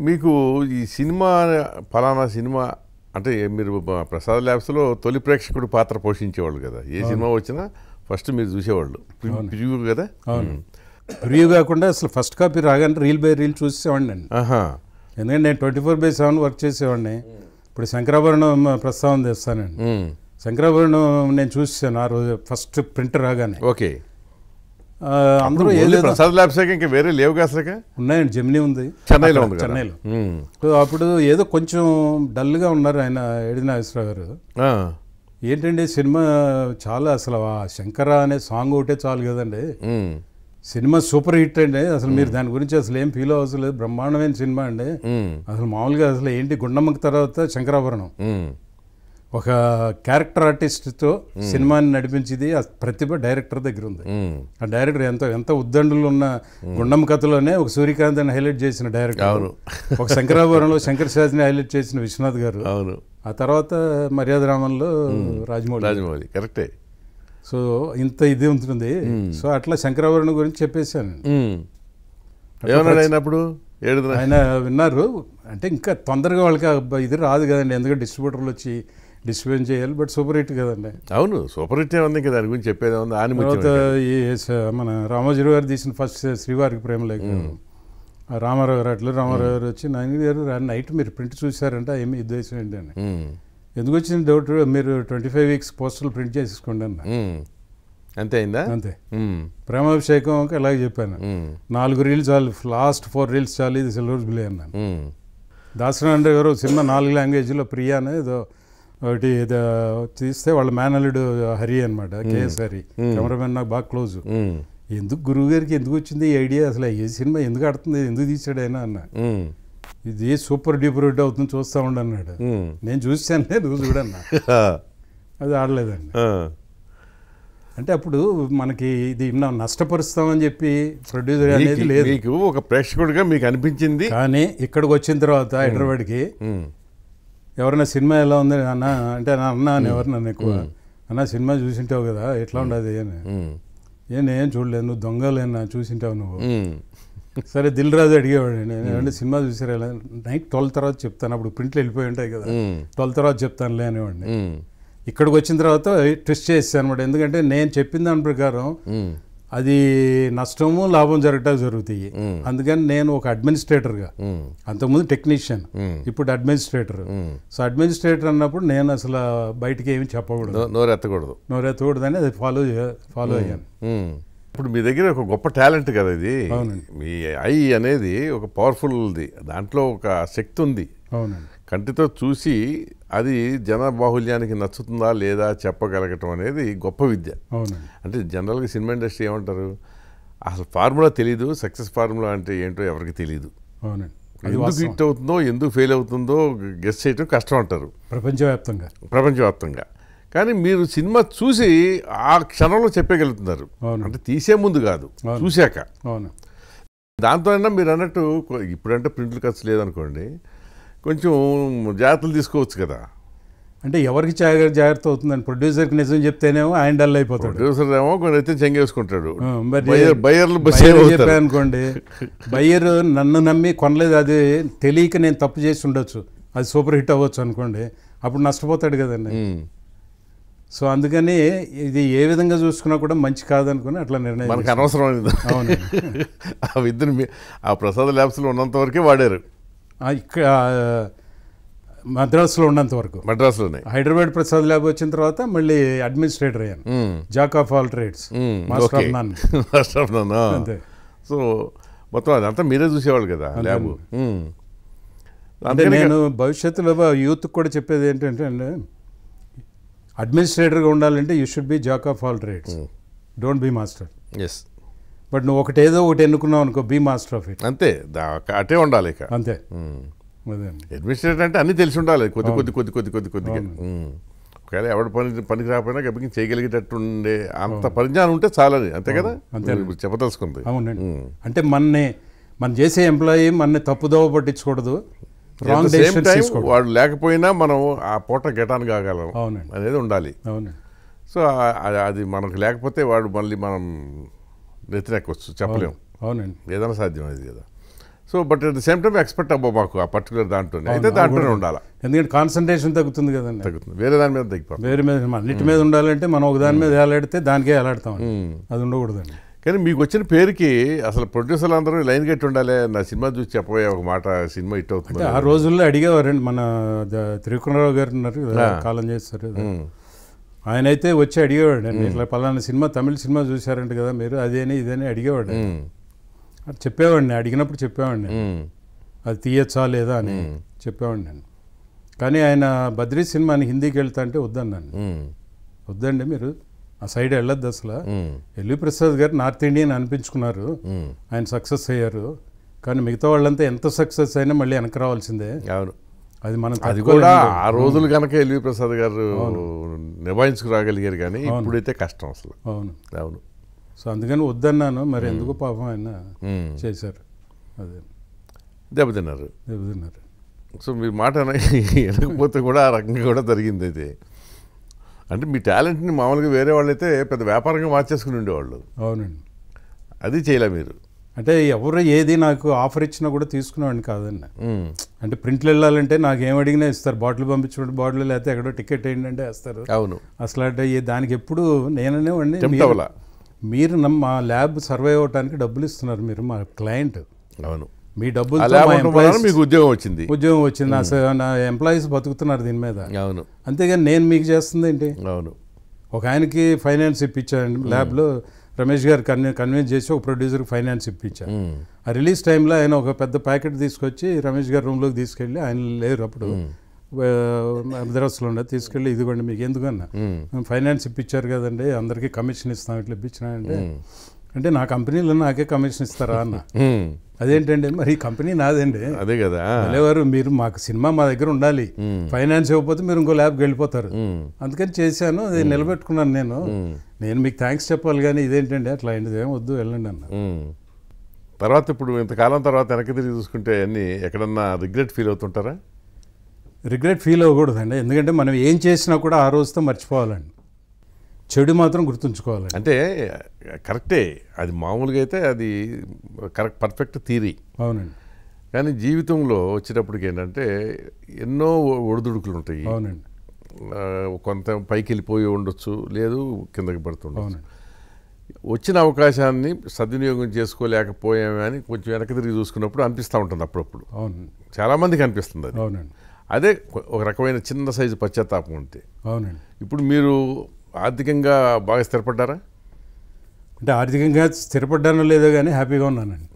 మీకు ఈ సినిమా ఫలానా సినిమా అంటే మీరు ప్రసాద్ ల్యాబ్స్లో తొలి ప్రేక్షకుడు పాత్ర పోషించేవాళ్ళు కదా. ఏ సినిమా వచ్చినా ఫస్ట్ మీరు చూసేవాళ్ళు. ప్రివ్యూ కదా? అవును. రివ్యూ కాకుండా అసలు ఫస్ట్ కాపీ రాగానే రీల్ బై రీల్ చూసేవాడిని అండి ఎందుకంటే నేను twenty four by seven work చేసేవాడిని. ఇప్పుడు శంకరాభరణం ప్రస్తావన తెస్తానండి ఉమ్. శంకరాభరణం నేను చూసాను ఆ రోజు ఫస్ట్ ప్రింట్ రాగానే. ఓకే. అందరూ ప్రసాద్ ల్యాబ్స్ ఇంకా వేరే లేవుగా అసలు ఉన్నాయండి జెమినీ ఉంది. చెన్నైలో ఉంది చెన్నైలో. అప్పుడు ఏదో కొంచెం డల్గా ఉన్నారు ఆయన ఏడి నాగేశ్వరరావు గారు. ఏంటండి సినిమా చాలా అసలు ఆ శంకర అనే సాంగ్ ఒకటే చాలు కదండి. సినిమా సూపర్ హిట్ అండి. అసలు మీరు దాని గురించి అసలు ఏం ఫీల్ అవ్వలేదు బ్రహ్మాండమైన సినిమా అండి. అసలు మామూలుగా అసలు ఏంటి గుండమ్మకి తర్వాత శంకరాభరణం. ఒక క్యారెక్టర్ ఆర్టిస్ట్తో సినిమాని నడిపించింది ఆ ప్రతిభ డైరెక్టర్ దగ్గర ఉంది. ఆ డైరెక్టర్ ఎంత ఎంత ఉద్దండులు ఉన్న గుండమ్మ కథలోనే ఒక సూర్యకాంత్ అని హైలైట్ చేసిన డైరెక్టర్. ఒక శంకరాభరణంలో శంకర్ శాస్త్రిని హైలైట్ చేసిన విశ్వనాథ్ గారు. అవును. ఆ తర్వాత మర్యాద రామంలో రాజమౌళి. రాజమౌళి కరెక్టే. సో ఇంత ఇది ఉంటుంది. సో అట్లా శంకరాభరణం గురించి చెప్పేశాను. ఏమన్నాడు అయినప్పుడు ఆయన విన్నారు. అంటే ఇంకా తొందరగా వాళ్ళకి ఇది రాదు కదండి. ఎందుకంటే డిస్ట్రిబ్యూటర్లు వచ్చి డిస్ట్రిబ్యూట్ చేయాలి బట్ సూపర్ హిట్ కదండి. అవును సూపర్ హిట్ ఉంది ఇంకా దాని గురించి చెప్పేది ఉంది తర్వాత ఈ మన రామోజీరావు గారు తీసిన ఫస్ట్ శ్రీవారికి ప్రేమ లేఖ. ఆ రామారావు గారు అట్లా రామారావు గారు వచ్చి నాయన గారు నైట్ మీరు ప్రింట్ చూసారంటే ఏమి ఉద్దేశం ఏంటి అని. ఎందుకు వచ్చింది డౌట్? మీరు ట్వంటీ ఫైవ్ వీక్స్ పోస్టర్లు ప్రింట్ చేసేసుకోండి అన్న. అంతే అయిందా? అంతే. ప్రేమాభిషేకం అలాగే చెప్పాను. నాలుగు రీల్స్ చాలు లాస్ట్ ఫోర్ రీల్స్ చాలు ఇది సిల్వర్ బిలే అన్నాను. ఉమ్. దాసరాండ్ర గారు సినిమా నాలుగు లాంగ్వేజ్లో ప్రియా అని ఏదో ఒకటి తీస్తే వాళ్ళ మేనల్లుడు హరి అనమాట కేఎస్ హరి. కెమెరామెన్ నాకు బాగా క్లోజ్. ఎందుకు గురువు గారికి ఎందుకు వచ్చింది ఈ ఐడియా? అసలు ఏ సినిమా ఎందుకు ఆడుతుంది? ఎందుకు తీసాడు ఆయన అన్న. ఇది సూపర్ డూపర్ హిట్ అవుతుంది చూస్తా ఉండు అన్నాడు. ఉమ్. నేను చూశానులే నువ్వు చూడన్నా. అది ఆడలేదండి. అంటే అప్పుడు మనకి ఇది మనం నష్టపరుస్తామని చెప్పి ప్రొడ్యూసర్ అనేది లేదు. మీకు ఒక ప్రేక్షకుడిగా మీకు అనిపించింది? కానీ ఇక్కడికి వచ్చిన తర్వాత హైదరాబాద్కి. ఎవరైనా సినిమా ఎలా ఉంది? అన్న అంటే నా అన్న అని ఎవరు నన్ను ఎక్కువ అన్న సినిమా చూసింటావు కదా ఎట్లా ఉండదు అని. ఏ నేను చూడలేదు నువ్వు దొంగలేనా చూసింటావు నువ్వు. సరే దిల్ రాజు అడిగేవాడు నేను. సినిమా చూసారా ఎలా? నైట్ ట్వెల్వ్ తర్వాత చెప్తాను. అప్పుడు ప్రింట్లు వెళ్ళిపోయి ఉంటాయి కదా. ట్వెల్వ్ తర్వాత చెప్తానులే అనేవాడిని. ఇక్కడికి వచ్చిన తర్వాత ట్విస్ట్ చేస్తాను అనమాట ఎందుకంటే నేను చెప్పిన దాని ప్రకారం. అది నష్టము లాభం జరగటం జరుగుతాయి. అందుకని నేను ఒక అడ్మినిస్ట్రేటర్గా. అంతకుముందు టెక్నీషియన్. ఇప్పుడు అడ్మినిస్ట్రేటర్. సో అడ్మినిస్ట్రేటర్ అన్నప్పుడు నేను అసలు బయటికి ఏమి చెప్పకూడదు నో- నోరు ఎత్తకూడదు నోరెత్తకూడదని అది ఫాలో ఫాలో అయ్యాను. ఇప్పుడు మీ దగ్గర ఒక గొప్ప టాలెంట్ కదా ఇది. మీ ఐ అనేది ఒక పవర్ఫుల్ది దాంట్లో ఒక శక్తి ఉంది అవునండి కంటితో చూసి అది జన బాహుల్యానికి నచ్చుతుందా లేదా చెప్పగలగటం అనేది గొప్ప విద్య. అంటే జనరల్గా సినిమా ఇండస్ట్రీ ఏమంటారు? అసలు ఫార్ములా తెలీదు సక్సెస్ ఫార్ములా అంటే ఏంటో ఎవరికి తెలియదు అవునండి. ఎందుకు. హిట్ అవుతుందో ఎందుకు ఫెయిల్ అవుతుందో గెస్ట్ చేయటం కష్టం అంటారు. ప్రపంచవ్యాప్తంగా. ప్రపంచవ్యాప్తంగా. కానీ మీరు సినిమా చూసి ఆ క్షణంలో చెప్పగలుగుతున్నారు. అవును. అంటే తీసే ముందు కాదు. చూశాక. అవును. దాంతో అయినా మీరు అన్నట్టు ఇప్పుడంటే ప్రింట్లు ఖర్చు లేదనుకోండి కొంచెం జాగ్రత్తలు తీసుకోవచ్చు కదా. అంటే ఎవరికి జాగ్రత్త జాగ్రత్త అవుతుందండి? ప్రొడ్యూసర్కి నిజం చెప్తేనేమో ఆయన డల్ అయిపోతాడు. ప్రొడ్యూసర్ ఏమో కొన్ని అయితే చెంగేసుకుంటాడు. బయ్యర్లు చెప్పాను అనుకోండి బయ్యర్ నన్ను నమ్మి కొనలేదు అది తెలియక నేను తప్పు చేసి ఉండొచ్చు. అది సూపర్ హిట్ అవ్వచ్చు అనుకోండి అప్పుడు నష్టపోతాడు కదండి. సో అందుకని ఇది ఏ విధంగా చూసుకున్నా కూడా మంచి కాదనుకుని అట్లా నిర్ణయం మనకు అనవసరమైనది అవును ఆ విద్యను ఆ ప్రసాద్ ల్యాబ్స్లో ఉన్నంత వరకే వాడారు. ఇక్కడ మద్రాసులో ఉన్నంత వరకు మద్రాసులోనే హైదరాబాద్ ప్రసాద్ ల్యాబ్ వచ్చిన తర్వాత మళ్ళీ అడ్మినిస్ట్రేటర్ అయ్యాను. Jack of all trades. Master. Of none master of none, ఆ. అంతే సో మొత్తం అదంతా మీరే చూసేవాళ్ళు కదా. ల్యాబ్. అంటే నేను భవిష్యత్తులో యూత్ కూడా చెప్పేది ఏంటంటే అండి అడ్మినిస్ట్రేటర్గా ఉండాలంటే you should be jack of all trades don't be master yes but నువ్వు ఒకటి ఏదో ఒకటి ఎన్నుకున్నావు అనుకో బీ మాస్టర్ ఆఫ్ ఇట్ అంతే అటే ఉండాలి ఇక. అంతే. అడ్మినిస్ట్రేటర్ అంటే అన్ని తెలిసి ఉండాలి కొద్ది కొద్ది కొద్ది కొద్ది కొద్ది కొద్దిగా. ఒకవేళ ఎవరి పని పనికి రాకపోయినా గబ్బకి చేయగలిగేటట్టు ఉండే అంత పరిజ్ఞానం ఉంటే చాలని అంతే కదా? అంతే. చెప్పదలుచుకుంది. అవునండి. అంటే మనని మనం చేసే ఎంప్లాయీ మనని తప్పుదోవ పట్టించకూడదు రాంగ్ వాడు లేకపోయినా మనం ఆ పూట గెటాన్ కాగలం అవునండి. అనేది ఉండాలి. అవునండి. సో అది మనకు లేకపోతే వాడు మళ్ళీ మనం నెత్తినెక్కొచ్చు చెప్పలేం. అవునండి. ఏదైనా సాధ్యం అది కదా. So but at the same time expect అవ్వ మాకు ఆ పర్టికులర్ దాంట్లోనే. అయితే దాంట్లోనే ఉండాలి? ఎందుకంటే కాన్సన్ట్రేషన్ తగ్గుతుంది కదండి. తగ్గుతుంది. వేరే దాని మీద తగ్గిపోతుంది వేరే మీద అన్నిటి మీద ఉండాలంటే మనం ఒక దాని మీద ఏలాడితే దానికే ఏలాడతాం అది ఉండకూడదండి. కానీ మీకు వచ్చిన పేరుకి అసలు ప్రొడ్యూసర్లు అందరూ లైన్ కట్టి ఉండాలి నా సినిమా చూసి చెప్పబోయే ఒక మాట సినిమా హిట్ అవుతుంది ఆ రోజుల్లో అడిగేవారండి మన త్రివిక్రమరావు గారు ఉన్నారు కాలం చేస్తారు. ఆయన అయితే వచ్చి అడిగేవాడు అండి ఇట్లా పలానా సినిమా తమిళ సినిమా చూశారంట కదా మీరు అదేని ఇదని అడిగేవాడు. అది చెప్పేవాడిని అడిగినప్పుడు చెప్పేవాడిని. అది తీయచ్చా లేదా అని చెప్పేవాడిని నేను. కానీ ఆయన బద్రీ సినిమాని హిందీకి వెళ్తా అంటే వద్దన్నాను వద్దండి మీరు ఆ సైడ్ వెళ్ళొద్దు అసలు. ఎల్వి ప్రసాద్ గారు నార్త్ ఇండియన్ అనిపించుకున్నారు. ఆయన సక్సెస్ అయ్యారు. కానీ మిగతా వాళ్ళంతా ఎంత సక్సెస్ అయినా మళ్ళీ వెనక రావాల్సిందే. అవును. అది మనం అది కూడా. ఆ రోజులు కనుక ఎల్వి ప్రసాద్ గారు నిభాయించుకురాగలిగారు కానీ ఇప్పుడైతే కష్టం అసలు. అవును. అవును. సో అందుకని వద్దన్నాను మరి ఎందుకు పాపం ఆయన. చేశారు? అదే. దెబ్బతిన్నారు. చెబుతున్నారు సో మీ మాట వినకపోతే కూడా ఆ రకంగా కూడా జరిగింది అయితే. అంటే మీ టాలెంట్ని మామూలుగా వేరే వాళ్ళైతే పెద్ద వ్యాపారంగా మార్చేసుకుని ఉండేవాళ్ళు. అవునండి. అది చేయలే మీరు. అంటే ఎవరు ఏది నాకు ఆఫర్ ఇచ్చినా కూడా తీసుకునేవాడిని కాదండి. అంటే ప్రింట్లు వెళ్ళాలంటే నాకు ఏం అడిగినా ఇస్తారు. బాటిల్ పంపించుకుంటే బాటిల్ లేకపోతే ఎక్కడో టికెట్ ఏంటంటే వేస్తారు. అవును. అసలు అంటే దానికి ఎప్పుడు నేననే వాడిని. మీరు- మా ల్యాబ్ సర్వే అవ్వడానికి డబ్బులు ఇస్తున్నారు మీరు మా క్లయింట్. అవును. మీ డబ్బులు మీకు ఉద్యోగం వచ్చింది. ఉద్యోగం వచ్చింది. నా స- నా ఎంప్లాయీస్ బతుకుతున్నారు దీని మీద. అవును. అంతేగాని నేను మీకు చేస్తుంది ఏంటి అవును. ఒక ఆయనకి ఫైనాన్స్ ఇప్పించాను ల్యాబ్లో. రమేష్ గారు కన్వీ కన్విన్స్ చేసి ఒక ప్రొడ్యూసర్కి ఫైనాన్స్ ఇప్పించాను ఉమ్. ఆ రిలీజ్ టైంలో ఆయన ఒక పెద్ద ప్యాకెట్ తీసుకొచ్చి రమేష్ గారి రూమ్లోకి తీసుకెళ్ళి ఆయన లేరు అప్పుడు. మద్రాసులో ఉండే తీసుకెళ్ళి ఇదిగోండి మీకు ఎందుకన్నా. ఫైనాన్స్ ఇప్పించారు కదండి అందరికీ కమిషన్ ఇస్తాం ఇట్లా ఇప్పించినా అంటే అంటే నా కంపెనీలో నాకే కమిషన్ ఇస్తారా అన్న. అదేంటండి మరి ఈ కంపెనీ నాదండి. అదే కదా. వెళ్ళేవారు మీరు మాకు సినిమా మా దగ్గర ఉండాలి. ఫైనాన్స్ ఇవ్వకపోతే మీరు ఇంకో ల్యాబ్కి వెళ్ళిపోతారు. అందుకని చేశాను అది నిలబెట్టుకున్నాను నేను. నేను మీకు థ్యాంక్స్ చెప్పాలి కానీ ఇదేంటండి? అట్లా అయింది. ఏం వద్దు వెళ్ళండి అన్న. తర్వాత ఇప్పుడు ఇంతకాలం తర్వాత వెనక్కి తిరిగి చూసుకుంటే అన్ని ఎక్కడన్నా రిగ్రెట్ ఫీల్ అవుతుంటారా? రిగ్రెట్ ఫీల్ అవ్వకూడదండి. ఎందుకంటే మనం ఏం చేసినా కూడా ఆ రోజుతో మర్చిపోవాలండి. చెడు మాత్రం గుర్తుంచుకోవాలండి. అంటే కరెక్టే అది మామూలుగా అయితే అది కరెక్ట్ పర్ఫెక్ట్ థీరీ అవునండి. కానీ జీవితంలో వచ్చేటప్పటికి ఏంటంటే ఎన్నో ఒడిదుడుకులు ఉంటాయి. అవునండి. కొంత పైకి వెళ్ళిపోయి ఉండొచ్చు లేదు కిందకి పడుతుండొచ్చు. అవునండి. వచ్చిన అవకాశాన్ని సద్వినియోగం చేసుకోలేకపోయామే అని కొంచెం వెనక్కి తిరిగి చూసుకున్నప్పుడు అనిపిస్తూ ఉంటుంది అప్పుడప్పుడు. అవునండి. చాలామందికి అనిపిస్తుంది అది. అవునండి. అదే ఒక రకమైన చిన్న సైజు పశ్చాత్తాపం ఉంటే. అవునండి. ఇప్పుడు మీరు ఆర్థికంగా బాగా స్థిరపడ్డారా? అంటే ఆర్థికంగా స్థిరపడ్డానో లేదో కానీ హ్యాపీగా ఉన్నానండి.